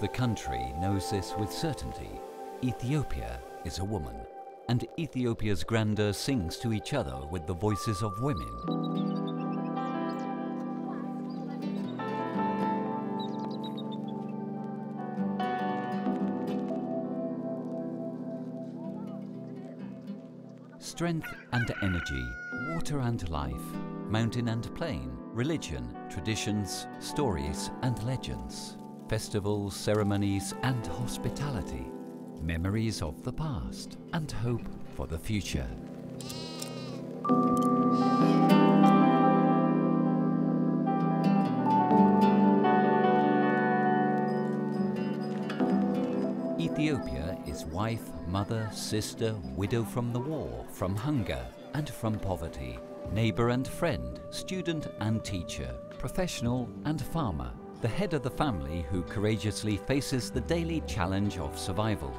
the country knows this with certainty. Ethiopia is a woman, and Ethiopia's grandeur sings to each other with the voices of women. Strength and energy, water and life, mountain and plain, religion, traditions, stories and legends, festivals, ceremonies and hospitality, memories of the past and hope for the future. Ethiopia is wife, mother, sister, widow from the war, from hunger and from poverty, neighbor and friend, student and teacher, professional and farmer, the head of the family who courageously faces the daily challenge of survival.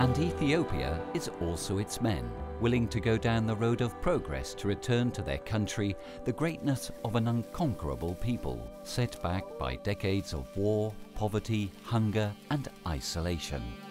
And Ethiopia is also its men, willing to go down the road of progress to return to their country the greatness of an unconquerable people, set back by decades of war, poverty, hunger, and isolation.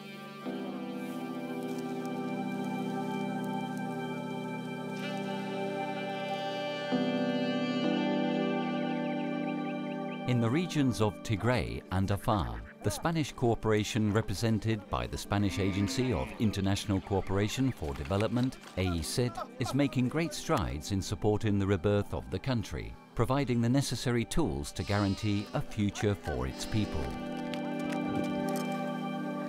In the regions of Tigray and Afar, the Spanish corporation represented by the Spanish Agency of International Cooperation for Development, AECID, is making great strides in supporting the rebirth of the country, providing the necessary tools to guarantee a future for its people.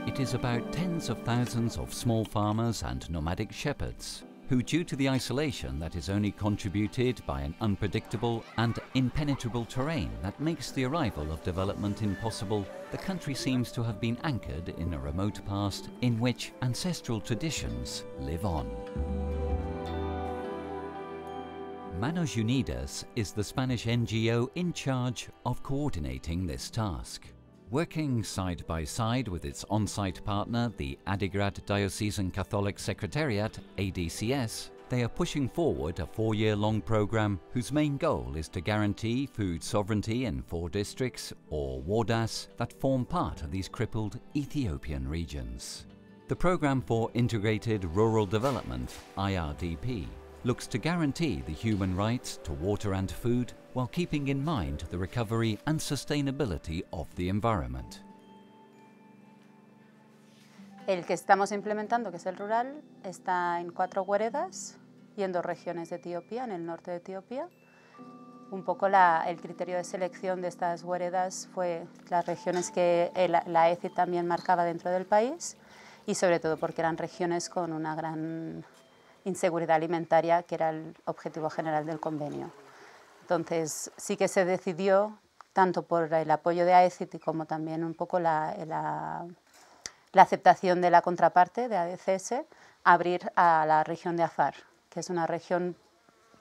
It is about tens of thousands of small farmers and nomadic shepherds who, due to the isolation that is only contributed by an unpredictable and impenetrable terrain that makes the arrival of development impossible, the country seems to have been anchored in a remote past in which ancestral traditions live on. Manos Unidas is the Spanish NGO in charge of coordinating this task. Working side by side with its on site partner, the Adigrat Diocesan Catholic Secretariat, ADCS, they are pushing forward a four year long program whose main goal is to guarantee food sovereignty in four districts, or woredas, that form part of these crippled Ethiopian regions. The Programme for Integrated Rural Development, IRDP, looks to guarantee the human rights to water and food while keeping in mind the recovery and sustainability of the environment. El que estamos implementando, que es el rural, está en cuatro hueredas y en dos regiones de Etiopía, en el norte de Etiopía. Un poco la, el criterio de selección de estas hueredas fue las regiones que el, la ECI también marcaba dentro del país y sobre todo porque eran regiones con una gran inseguridad alimentaria, que era el objetivo general del convenio. Entonces, sí que se decidió, tanto por el apoyo de AECIT como también un poco la, aceptación de la contraparte de ADCS, abrir a la región de Afar, que es una región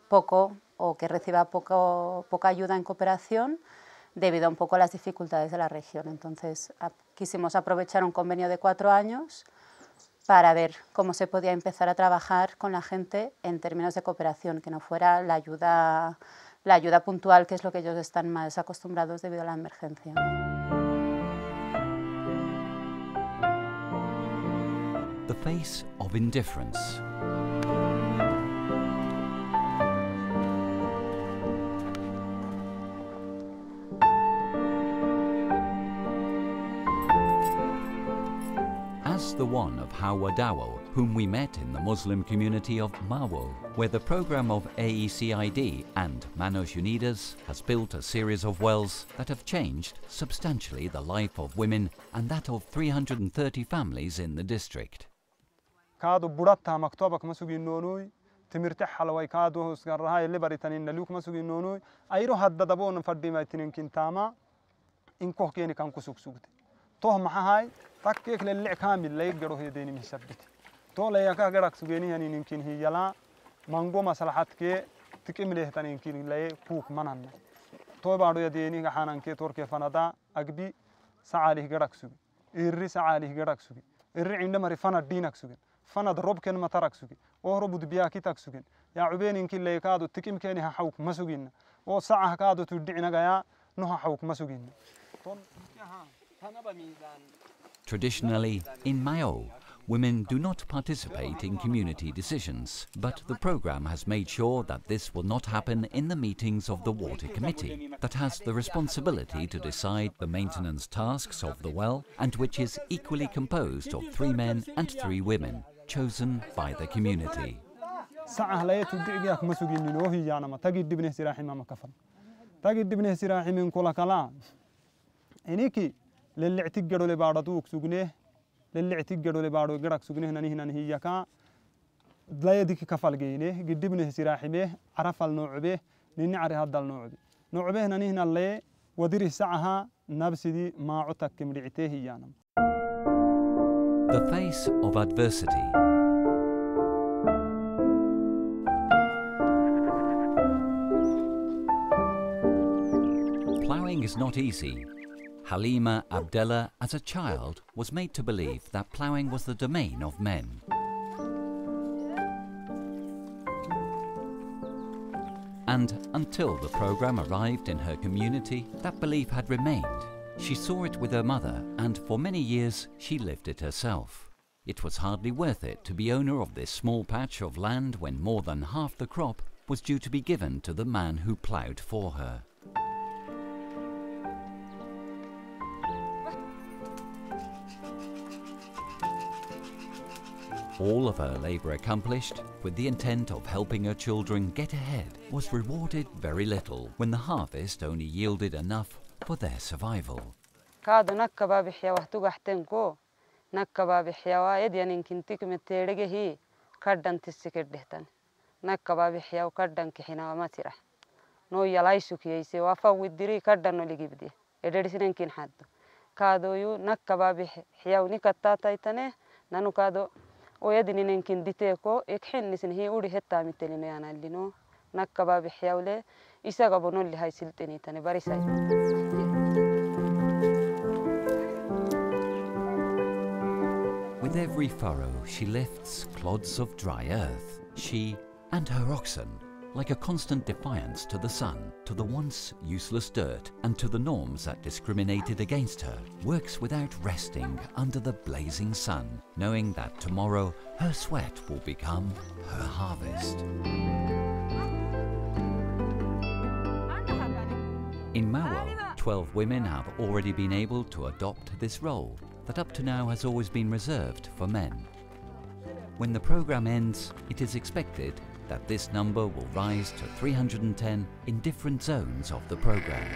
poco o que reciba poco, poca ayuda en cooperación debido a un poco las dificultades de la región. Entonces, quisimos aprovechar un convenio de cuatro años para ver cómo se podía empezar a trabajar con la gente en términos de cooperación, que no fuera la ayuda, la ayuda puntual, que es lo que ellos están más acostumbrados debido a la emergencia. The face of indifference. The one of Hawa Dawo, whom we met in the Muslim community of Mawo, where the program of AECID and Manos Unidas has built a series of wells that have changed substantially the life of women and that of 330 families in the district. توه معها هاي تكيك للع كامل لا يقدروا هي ديني مثبت تو لا يكا قرق سجيني يعني يمكن هي يلا مانغو مصلحتك تكمل له تاني يمكن لا كوك منن تو بارو يا ديني حنان كي تركي فندا أقبي سعاله قرق سجي إيري سعاله قرق سجي إيري عندما رفنا دينك سجي فند رب كن ما ترك سجي وهرب دبيا كي تك سجي يا عبين إنك لا يكادو تكيم كيني حوك ما سجينا وساعة كادو تدعنا جايا نها حوك ما سجينا Traditionally, in Mao, women do not participate in community decisions, but the program has made sure that this will not happen in the meetings of the Water Committee, that has the responsibility to decide the maintenance tasks of the well, and which is equally composed of three men and three women, chosen by the community. للي اعتقدوا لباردوك سجنه للي اعتقدوا لبارو قرق سجنه هنا هنا هي كا لا يدك كفال جينه قدبنه سراحي به عرف النوعبه به عري هذا النوعبه نوعبه نوع به هنا هنا اللي وديره سعها نفسي دي ما عتك كمريعته يانم. The face of adversity. Plowing is not easy. Halima Abdella, as a child, was made to believe that ploughing was the domain of men. And until the program arrived in her community, that belief had remained. She saw it with her mother, and for many years she lived it herself. It was hardly worth it to be owner of this small patch of land when more than half the crop was due to be given to the man who ploughed for her. All of her labour accomplished, with the intent of helping her children get ahead, was rewarded very little when the harvest only yielded enough for their survival. kaado nakkabaa bixiya wahtugaxtenko nakkabaa bixiyawa edyaninkintikmeteeregehi kadhan tisikedhehtan nakkabaa bixiyaw kadhan noligibde edherisinenkin haddo kaadoyu nakkabaa bixiyaw nikattaataytane nanu kaado oyadininenkin diteeko ekxennisnihi uri hettaamittelino yanallino nakkabaa bixiyawle isagabo nollihay silxinitane barisay With every furrow she lifts clods of dry earth, she and her oxen, like a constant defiance to the sun, to the once useless dirt, and to the norms that discriminated against her, works without resting under the blazing sun, knowing that tomorrow her sweat will become her harvest. In Mawa, 12 women have already been able to adopt this role that up to now has always been reserved for men. When the program ends, it is expected that this number will rise to 310 in different zones of the program.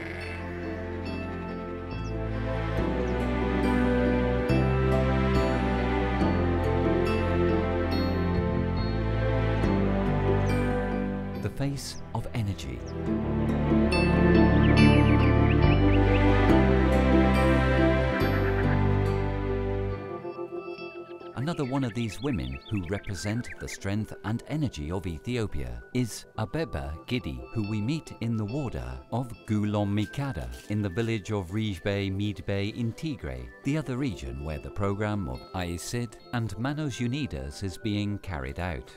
The face of energy. Another one of these women who represent the strength and energy of Ethiopia is Abeba Gidi, who we meet in the woreda of Gulom Mikada in the village of Rijbe Midbe in Tigray, the other region where the program of AECID and Manos Unidas is being carried out.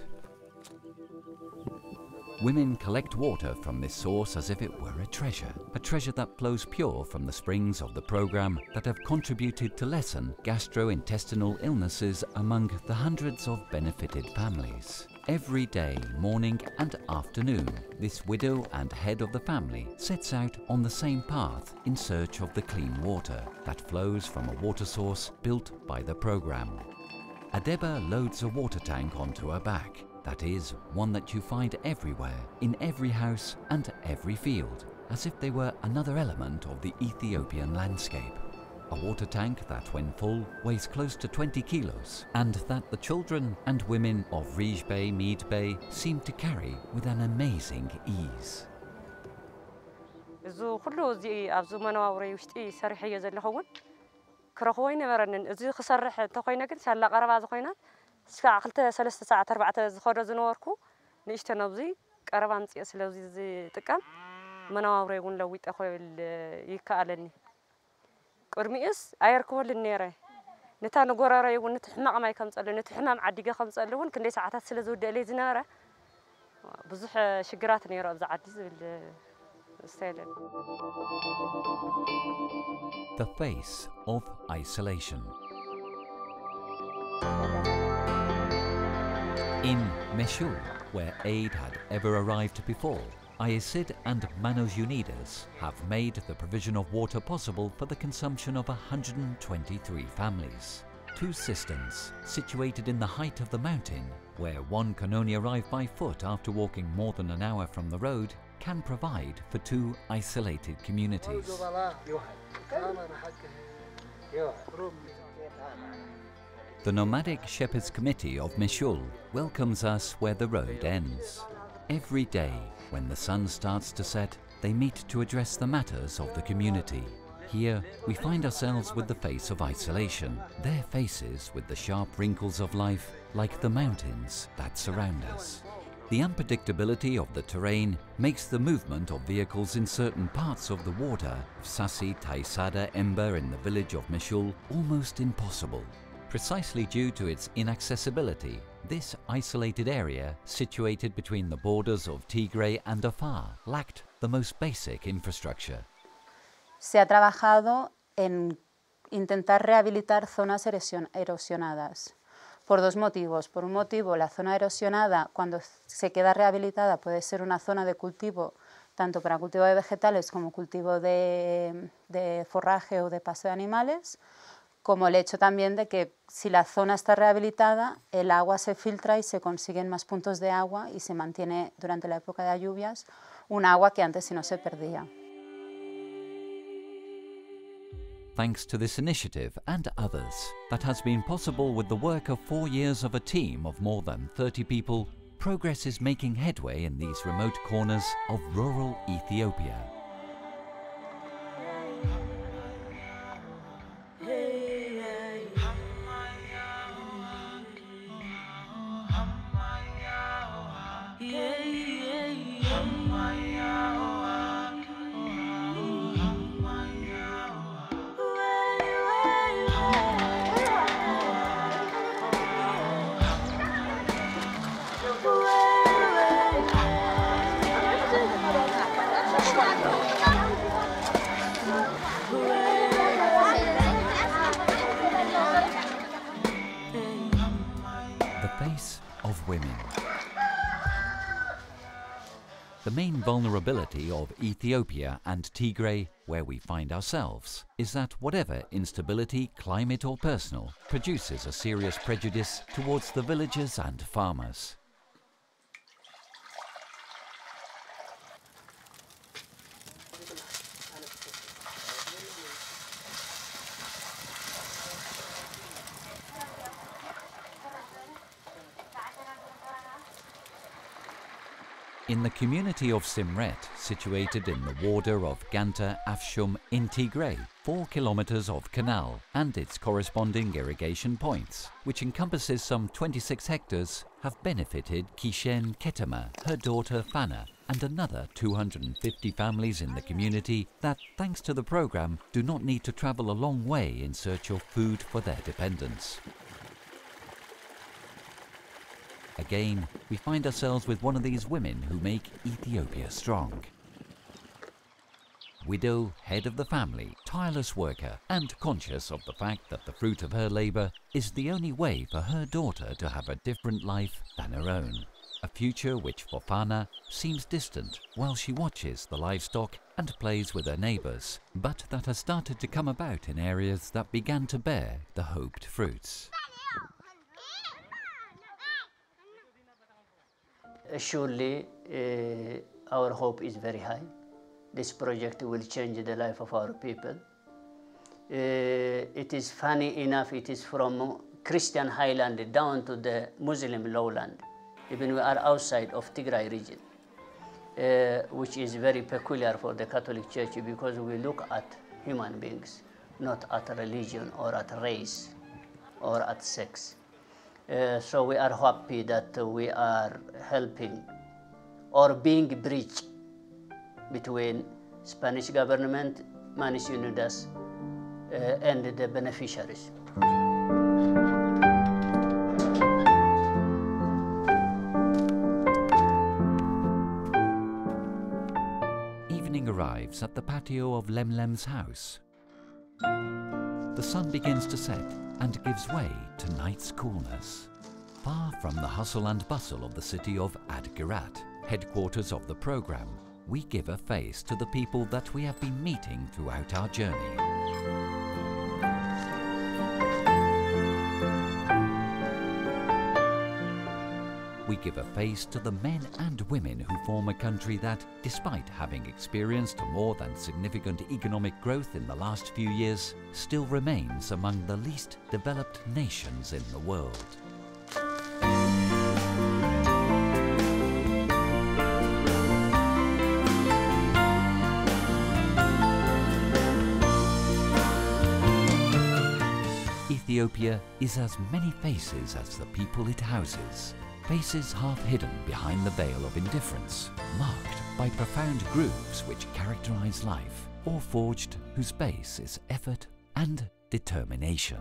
Women collect water from this source as if it were a treasure, a treasure that flows pure from the springs of the program that have contributed to lessen gastrointestinal illnesses among the hundreds of benefited families. Every day, morning and afternoon, this widow and head of the family sets out on the same path in search of the clean water that flows from a water source built by the program. Abeba loads a water tank onto her back that is, one that you find everywhere, in every house and every field, as if they were another element of the Ethiopian landscape. A water tank that, when full, weighs close to 20 kilos, and that the children and women of Rijbe Bay, Mead Bay seem to carry with an amazing ease. እዚ ኩሉ እዚ ኣብዚ መነባብሮይ ውሽጢ ሰሪሐ እየ ዘለኹ እውን ክረኽቦ ይነበረንን እዚ ክሰርሕ እንተኮይነ ግን ሳላ ቀረባ ዝኾይናት እስካዕ ክልተ ሰለስተ ሰዓት ኣርባዕተ ዝኸዶ ዝነበርኩ ንእሽተን ኣብዚ ቀረባ ምፅኦ ስለዚ ዝጥቀም መነባብሮይ እውን ለዊጠ ኮይል ይከኣለኒ ቅድሚኡስ ኣየርክበልን ነይረ ነታ ንጎረረይ እውን ነቲ ሕማቕ ማይ ከምፀሊ ነቲ ሕማም ዓዲገ ከምፀሊ እውን ክንደይ ሰዓታት ስለ ዝውድአለይ ዝነበረ ብዙሕ ሽግራት ነይሩ ኣብዛ ዓዲ ዝብል ዝተየለኒ The face of isolation. In Meshul, where aid had ever arrived before, AECID and Manos Unidas have made the provision of water possible for the consumption of 123 families. Two cisterns, situated in the height of the mountain, where one can only arrive by foot after walking more than an hour from the road, can provide for two isolated communities. The Nomadic Shepherds Committee of Meshul welcomes us where the road ends. Every day, when the sun starts to set, they meet to address the matters of the community. Here, we find ourselves with the face of isolation, their faces with the sharp wrinkles of life, like the mountains that surround us. The unpredictability of the terrain makes the movement of vehicles in certain parts of the woreda of Sassi Taisada Ember in the village of Meshul almost impossible. Precisely due to its inaccessibility, this isolated area, situated between the borders of Tigray and Afar, lacked the most basic infrastructure. Se ha trabajado en intentar rehabilitar zonas erosion- erosionadas por dos motivos. Por un motivo, la zona erosionada, cuando se queda rehabilitada, puede ser una zona de cultivo tanto para cultivo de vegetales como cultivo de, de forraje o de pasto de animales, como el hecho también de que si la zona está rehabilitada, el agua se filtra y se consiguen más puntos de agua y se mantiene durante la época de lluvias un agua que antes no se perdía. Thanks to this initiative and others, that has been possible with the work of four years of a team of more than 30 people, progress is making headway in these remote corners of rural Ethiopia. The main vulnerability of Ethiopia and Tigray, where we find ourselves, is that whatever instability, climate or personal, produces a serious prejudice towards the villagers and farmers. In the community of Simret, situated in the border of Ganta Afshum in Tigray, four kilometers of canal and its corresponding irrigation points, which encompasses some 26 hectares, have benefited Kishen Ketema, her daughter Fana, and another 250 families in the community that, thanks to the program, do not need to travel a long way in search of food for their dependents. Again, we find ourselves with one of these women who make Ethiopia strong. Widow, head of the family, tireless worker, and conscious of the fact that the fruit of her labour is the only way for her daughter to have a different life than her own. A future which for Fana seems distant while she watches the livestock and plays with her neighbours, but that has started to come about in areas that began to bear the hoped fruits. Surely uh, our hope is very high. This project will change the life of our people. Uh, it is funny enough, it is from Christian highland down to the Muslim lowland. Even we are outside of Tigray region, uh, which is very peculiar for the Catholic Church because we look at human beings, not at religion or at race or at sex. Uh, so we are happy that we are helping or being bridge between Spanish government, Manos Unidas, uh, and the beneficiaries. Evening arrives at the patio of Lemlem's house. Sun begins to set and gives way to night's coolness. Far from the hustle and bustle of the city of Adigrat, headquarters of the program, we give a face to the people that we have been meeting throughout our journey. Give a face to the men and women who form a country that, despite having experienced more than significant economic growth in the last few years, still remains among the least developed nations in the world. Ethiopia is as many faces as the people it houses. Faces half hidden behind the veil of indifference, marked by profound grooves which characterize life, or forged whose base is effort and determination.